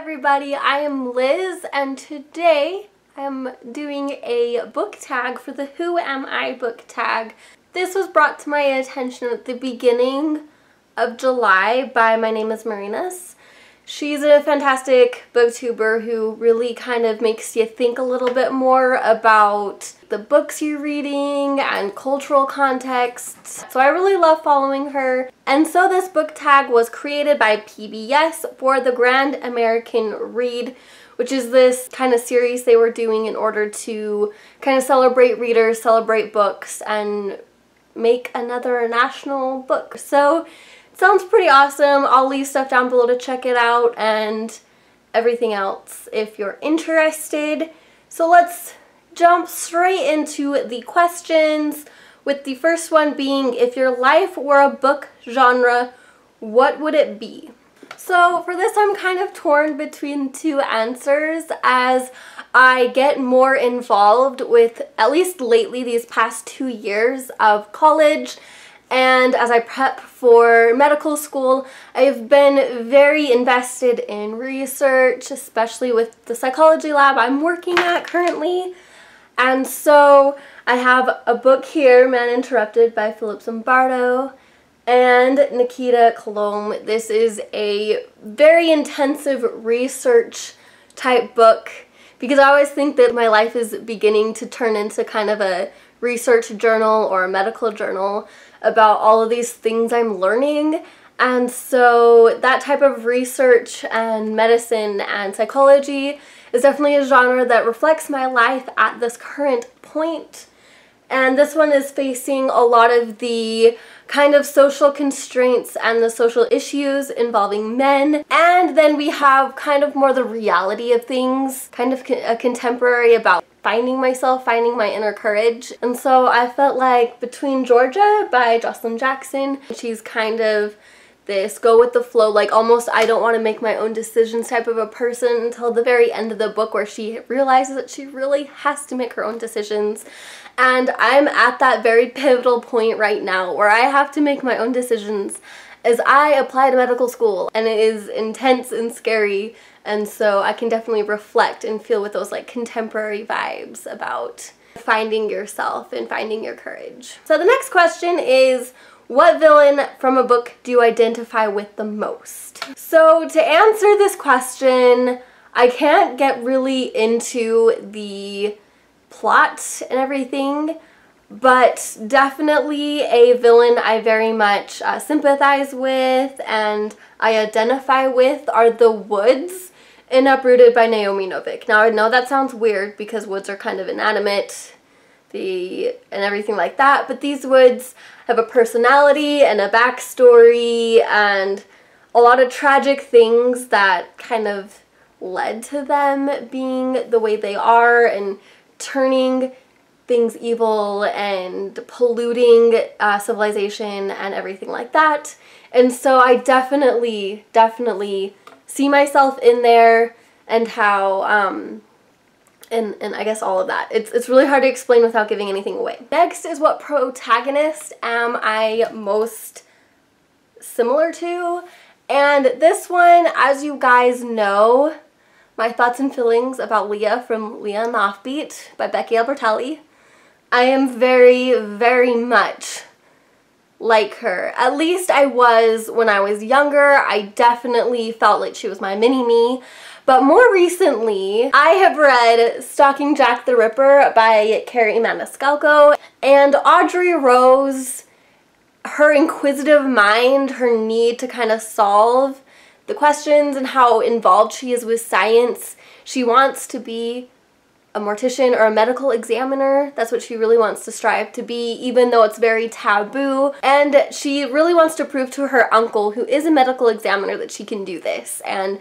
everybody, I am Liz and today I'm doing a book tag for the Who Am I book tag. This was brought to my attention at the beginning of July by My Name is Marines. She's a fantastic booktuber who really kind of makes you think a little bit more about the books you're reading and cultural contexts. So I really love following her. And so this book tag was created by PBS for the Great American Read, which is this kind of series they were doing in order to kind of celebrate readers, celebrate books, and make another national book. So it sounds pretty awesome. I'll leave stuff down below to check it out and everything else if you're interested. So let's jump straight into the questions with the first one being if your life were a book genre, what would it be? So for this I'm kind of torn between two answers as I get more involved with, at least lately these past two years of college and as I prep for medical school, I've been very invested in research, especially with the psychology lab I'm working at currently. And so I have a book here, Man Interrupted by Philip Zimbardo and Nikita Coulombe. This is a very intensive research type book because I always think that my life is beginning to turn into kind of a research journal or a medical journal about all of these things I'm learning. And so that type of research and medicine and psychology is definitely a genre that reflects my life at this current point. And this one is facing a lot of the kind of social constraints and the social issues involving men. And then we have kind of more the reality of things, kind of a contemporary about finding myself, finding my inner courage. And so I felt like between Georgia by Joshilyn Jackson, she's kind of this go with the flow, like almost I don't want to make my own decisions type of a person until the very end of the book where she realizes that she really has to make her own decisions. And I'm at that very pivotal point right now where I have to make my own decisions as I apply to medical school and it is intense and scary and so I can definitely reflect and feel with those like contemporary vibes about finding yourself and finding your courage. So the next question is what villain from a book do you identify with the most? So to answer this question, I can't get really into the plot and everything, but definitely a villain I very much uh, sympathize with and I identify with are the Woods in Uprooted by Naomi Novik. Now I know that sounds weird because woods are kind of inanimate the and everything like that, but these woods have a personality and a backstory and a lot of tragic things that kind of led to them being the way they are and turning things evil and polluting uh, civilization and everything like that. And so I definitely, definitely see myself in there and how, um, and, and I guess all of that. It's, it's really hard to explain without giving anything away. Next is what protagonist am I most similar to? And this one, as you guys know, my thoughts and feelings about Leah from Leah and the Offbeat by Becky Albertalli. I am very, very much like her. At least I was when I was younger. I definitely felt like she was my mini-me. But more recently, I have read Stalking Jack the Ripper by Kerri Maniscalco and Audrey Rose, her inquisitive mind, her need to kind of solve the questions and how involved she is with science. She wants to be a mortician or a medical examiner. That's what she really wants to strive to be, even though it's very taboo. And she really wants to prove to her uncle, who is a medical examiner, that she can do this. And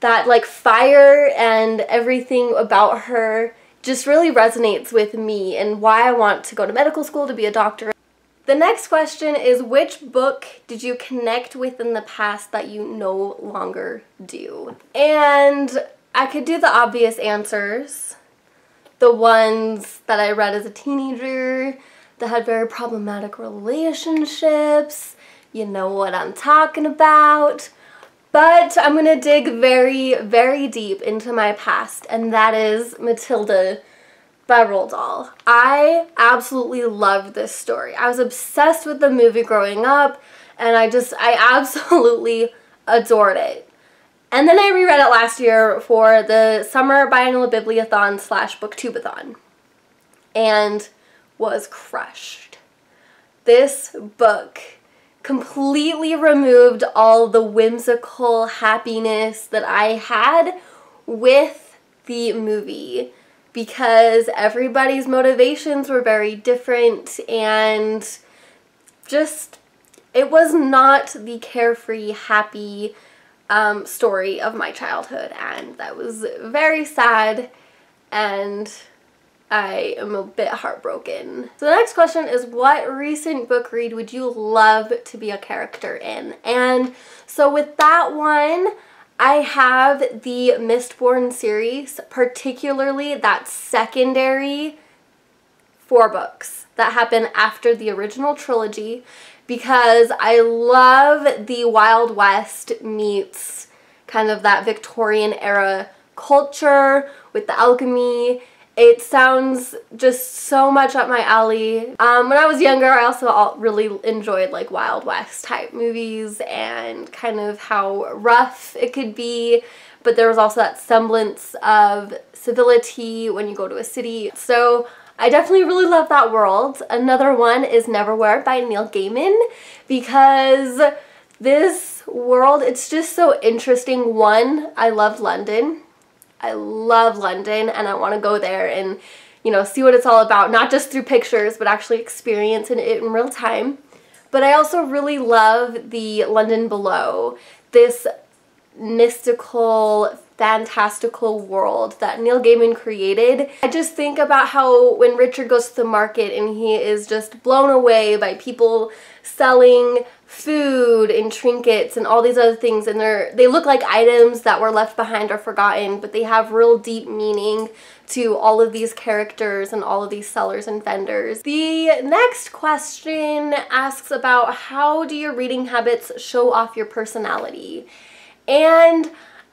that like fire and everything about her just really resonates with me and why I want to go to medical school to be a doctor. The next question is which book did you connect with in the past that you no longer do? And I could do the obvious answers the ones that I read as a teenager that had very problematic relationships. You know what I'm talking about. But I'm gonna dig very, very deep into my past, and that is Matilda by Roald Dahl. I absolutely loved this story. I was obsessed with the movie growing up, and I just, I absolutely adored it. And then I reread it last year for the Summer Biannual Bibliothon slash Booktubeathon, and was crushed. This book completely removed all the whimsical happiness that I had with the movie because everybody's motivations were very different and just it was not the carefree happy um, story of my childhood. And that was very sad and I am a bit heartbroken. So the next question is what recent book read would you love to be a character in? And so with that one, I have the Mistborn series, particularly that secondary four books that happen after the original trilogy because I love the Wild West meets kind of that Victorian era culture with the alchemy it sounds just so much up my alley. Um, when I was younger, I also really enjoyed like Wild West type movies and kind of how rough it could be, but there was also that semblance of civility when you go to a city. So I definitely really love that world. Another one is Neverwhere by Neil Gaiman because this world, it's just so interesting. One, I love London. I love London and I want to go there and, you know, see what it's all about, not just through pictures, but actually experience it in real time. But I also really love the London Below, this mystical, fantastical world that Neil Gaiman created. I just think about how when Richard goes to the market and he is just blown away by people selling food and trinkets and all these other things and they're they look like items that were left behind or forgotten but they have real deep meaning to all of these characters and all of these sellers and vendors. The next question asks about how do your reading habits show off your personality? And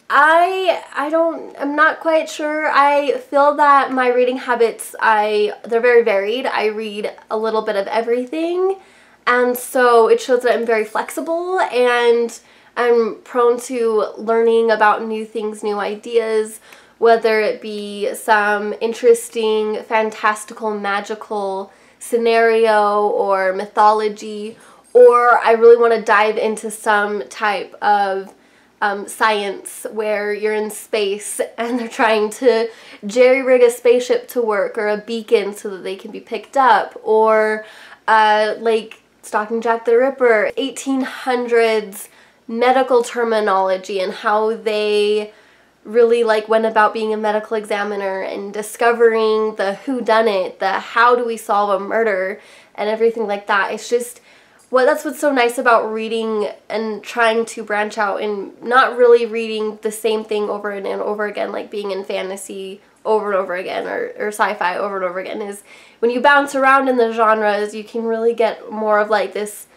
I I don't I'm not quite sure. I feel that my reading habits I they're very varied. I read a little bit of everything and so it shows that I'm very flexible and I'm prone to learning about new things, new ideas, whether it be some interesting, fantastical, magical scenario or mythology, or I really want to dive into some type of um, science where you're in space and they're trying to jerry rig a spaceship to work or a beacon so that they can be picked up, or uh, like Stalking Jack the Ripper, 1800s medical terminology and how they really like went about being a medical examiner and discovering the who done it, the how do we solve a murder and everything like that. It's just well that's what's so nice about reading and trying to branch out and not really reading the same thing over and over again like being in fantasy over and over again or, or sci-fi over and over again is when you bounce around in the genres you can really get more of like this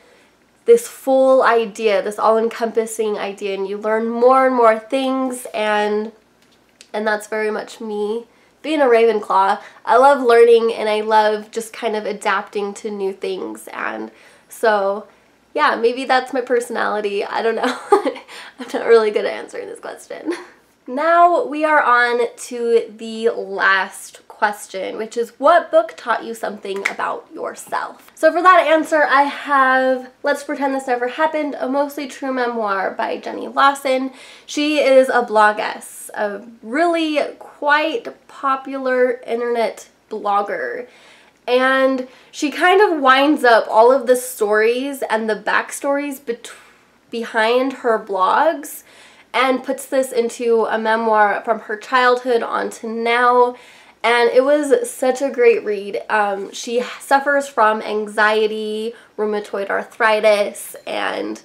this full idea this all-encompassing idea and you learn more and more things and and that's very much me. Being a Ravenclaw I love learning and I love just kind of adapting to new things and so yeah maybe that's my personality I don't know I'm not really good at answering this question Now we are on to the last question, which is what book taught you something about yourself? So for that answer, I have Let's Pretend This Never Happened, a mostly true memoir by Jenny Lawson. She is a bloggess, a really quite popular internet blogger. And she kind of winds up all of the stories and the backstories behind her blogs and puts this into a memoir from her childhood on to now and it was such a great read. Um, she suffers from anxiety, rheumatoid arthritis, and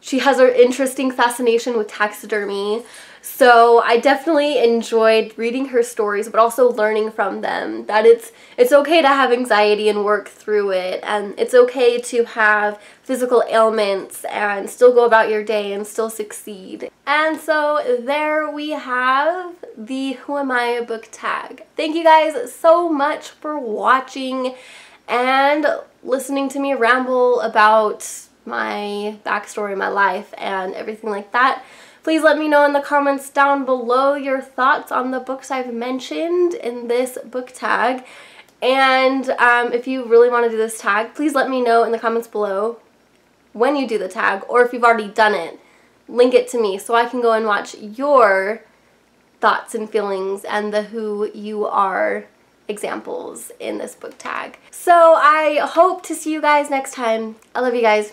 she has an interesting fascination with taxidermy. So I definitely enjoyed reading her stories, but also learning from them that it's it's okay to have anxiety and work through it, and it's okay to have physical ailments and still go about your day and still succeed. And so there we have the Who Am I book tag. Thank you guys so much for watching and listening to me ramble about my backstory, my life, and everything like that. Please let me know in the comments down below your thoughts on the books I've mentioned in this book tag. And um, if you really want to do this tag, please let me know in the comments below when you do the tag, or if you've already done it, link it to me so I can go and watch your thoughts and feelings and the who you are examples in this book tag. So I hope to see you guys next time. I love you guys.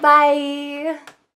Bye!